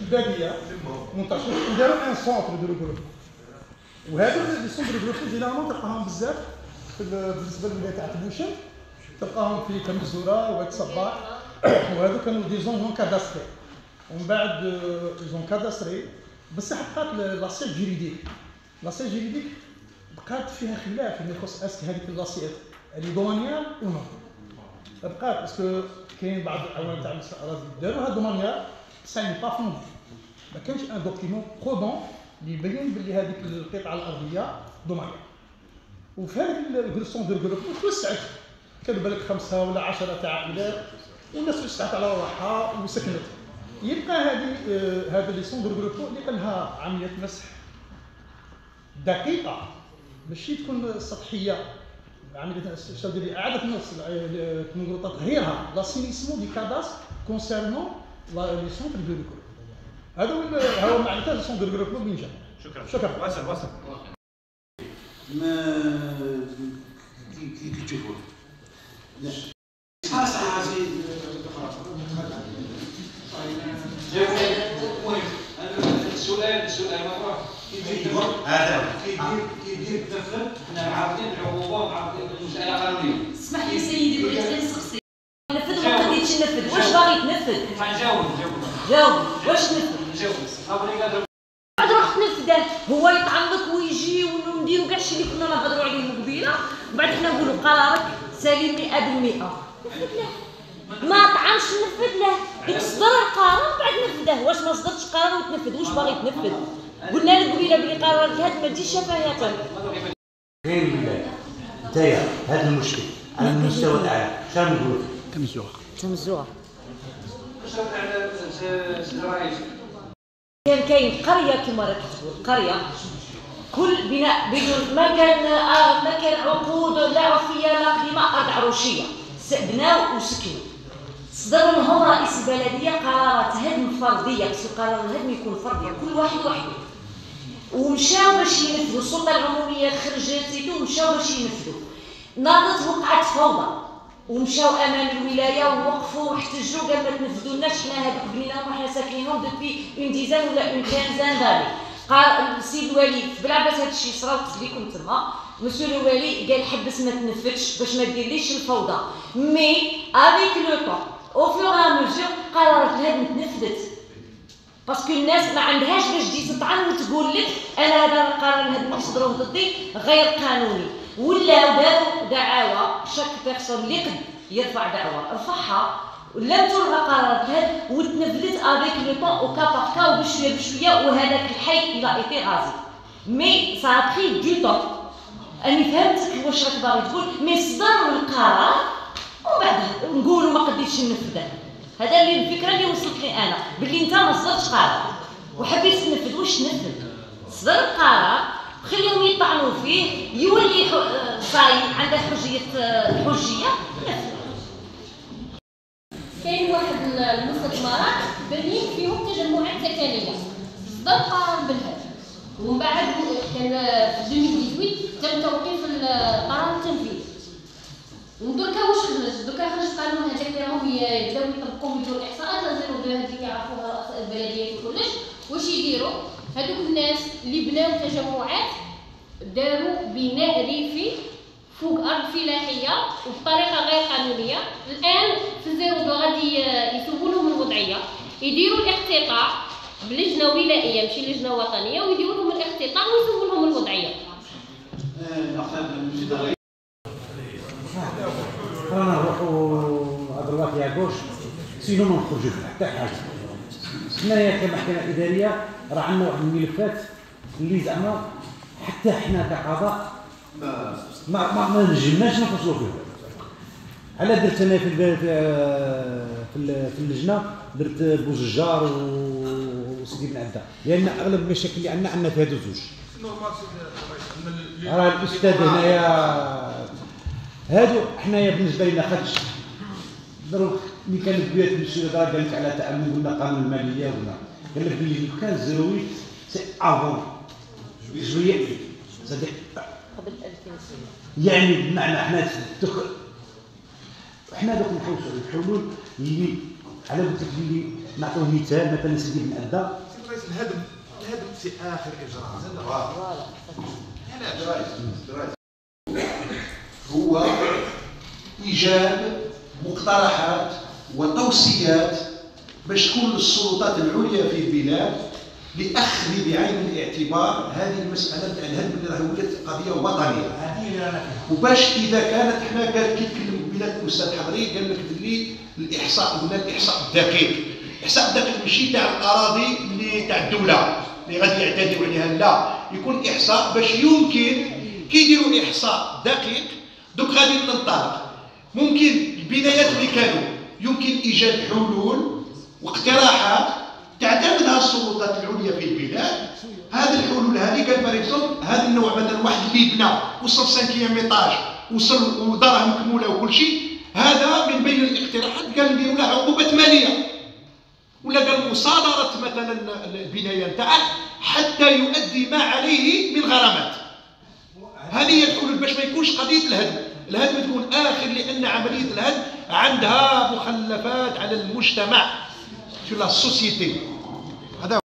الباديه منتشر وداروا un centre de regroupement وهذا les centres de regroupement généralement تلقاهم بزاف بالنسبة للولايه تاع تموشنت تلقاهم في تمزوره وواد صباح وهذو كانوا des zones non cadastrées ومن بعد zones cadastrées بصح بقات l'assiette juridique l'assiette juridique بقات فيها خلاف فيما يخص هذيك l'assiette اللي domaniale ou non بقات باسكو كاين بعض الاعوان تاع الاراضي داروها دومانيال ني با فوندي ما كانش ان دوكيمون بروبون اللي يبين باللي هذيك القطعه الارضيه دومانيال وفي هذيك الكريسون دو جروب توسعت كانوا بالك خمسه ولا عشرة تاع عائلات والناس وسعت على روحها وسكنت يبقى هذه هذا لي سون دو جروب اللي قال لها عمليه مسح دقيقه ماشي تكون سطحيه عمليه شنو اعاده نفس كما تطهيرها لاسينيسمون دي كاداس كونسيرنون لي سونتر دو جروب هذا هو معناتها لي سون دو وين جا شكرا. شكرا. وصل وصل. ما كي كي تشوفوا. السؤال السؤال مره كي دير كي دير التفل إحنا معارضين العقوبه ومعارضين المسألة قانونية. اسمح لي سيدي بغيت غير نسقسي نفذ ولا ما قديتش نفذ واش باغي تنفذ حنجاوب نجاوب جاوب واش نفذ نجاوب بعد راح تنفذه هو يطعنك ويجي ونديروا كاع الشيء اللي كنا نهضروا عليه من قبيلة. وبعد حنا نقولوا قرارك سليم 100% نفذ له ما طعنش نفذ له قلت صدر القرار بعد نفذه واش ما صدرتش قرار وتنفذ؟ واش باغي تنفذ؟ قلنا لك قبيله بلي قرارك هذا ما تجيش شفاهه كاين نتايا هذا المشكل. على المستوى الأعلى. شنو نقول على الرئيس كان كاين قرية كما راك تقول قرية. كل بناء بدون ما كان آه ما كان عقود لا عرفيه لا قديمه ارض عروشيه بناو وسكنوا. صدر لهم رئيس البلدية قرارات هدم فردية. بس قرار الهدم يكون فردي كل واحد وحده. ومشاو باش ينفذوا. السلطة العمومية خرجت ومشاو باش ينفذوا. ناضت وقعت فوضى. ومشاو أمام الولاية ووقفوا واحتجوا قال ما تنفذولناش حنا هذوك بنيناهم وحنا ساكنينهم depuis un dix ans ولا un quinze ans داني قال السيد الوالي في بلعبه هذا الشيء صرا لكم تما مسيو الوالي قال حبس ما تنفذش باش ما ديرليش الفوضى. mais avec le temps au fur et à mesure قررت الهدم تنفذت. parce que الناس ما عندهاش باش تجي تطعن وتقول لك أنا هذا القرار اللي نصدروه ضدي غير قانوني. ولا داروا دعاوى chaque personne اللي قد يرفع دعوى رفعها لم تلغى قرارات هاد وتنفذت avec le temps au cas par cas وبشوية بشوية وهذاك الحي il a été rasé. mais ça prend du temps أني فهمتك واش راك باغي تقول mais صدر القرار ومن بعد نقولوا ما قديتش ننفذه. هذا اللي الفكرة اللي وصلت لي أنا. باللي أنت ما صدرتش قرار. وحبيت تنفذ واش تنفذ صدر القرار خليهم يطعنوا فيه يولي صاي عنده حجية الحجيه كاين واحد المستثمرات بنين فيهم تجمعات سكنيه صدر قرار بالهدم ومن بعد كان في 2018 تم توقيف القرار التنفيذي. ودركا واش دركا خرج قانون هذاك اللي راهم يبداو يطبقوا ويديروا الاحصاءات la zéro deux هذيك يعرفوها رؤساء البلديات وكلش واش يديروا؟ هذوك الناس اللي بناو تجمعات داروا بناء ريفي فوق أرض فلاحية وبطريقة غير قانونية. الآن في zéro deux غادي يسووا لهم الوضعية. يديروا الاقتطاع بلجنة ولائية ماشي لجنة وطنية ويديروا لهم الاقتطاع ويسووا لهم الوضعيه رانا نروحوا يا كوش sinon ما نخرجوا حتى حاجة. حنايا كمحكمة إدارية؟ راه عندنا واحد الملفات اللي زعما حتى حنا كقضاء ما ما, ما نجمناش نفصلوا فيهم. على درت أنا في في في ال- في اللجنة درت بوزجار وسيدي بن عده لأن أغلب المشاكل اللي عندنا عندنا في هذو زوج. راه الأستاذ هنايا هادو حنايا بالنسبة لنا خدش دروك ملي كان البيات المسؤول قال لك على تأمل ولا قانون المالية ولا. قال لك بلي كان زيرويت سي أفون. جوية. صدق قبل 2000 يعني بمعنى حنا تك... حنا دوك نحوسوا الحلول اللي على قلت لك اللي نعطيو مثال مثلا سيدي بن الرئيس الهدم الهدم في آخر إجراء. فوالا هو إيجاد مقترحات وتوصيات باش تكون السلطات العليا في البلاد لأخذ بعين الاعتبار هذه المسألة تاع الهدم اللي راه ولات قضية وطنية. وباش إذا كانت حنا قال كي تكلم بلاد الاستاذ حضري قال لك باللي الإحصاء قلنا الاحصاء الدقيق الاحصاء الدقيق ماشي تاع الأراضي اللي تاع الدولة اللي غادي يعتدوا عليها. لا يكون إحصاء باش يمكن كي يديروا إحصاء دقيق دوك غادي ننطلق. ممكن البدايات اللي كانوا يمكن إيجاد حلول واقتراحات تعتمدها السلطات العليا في البلاد. هذه الحلول هذه قال فريكسون هذا النوع مثلا واحد اللي بنى وصل 5 ميطاج وصل وداره مكمولة وكل شيء هذا من بين الاقتراحات قال نديروا له عقوبات مالية. ولا قال مصادرة مثلا البناية نتاعه حتى يؤدي ما عليه من غرامات. هذه هي الحلول باش ما يكونش قضية الهدم. الهدم تكون آخر لأن عملية الهدم عندها مخلفات على المجتمع. في لا سوسيتي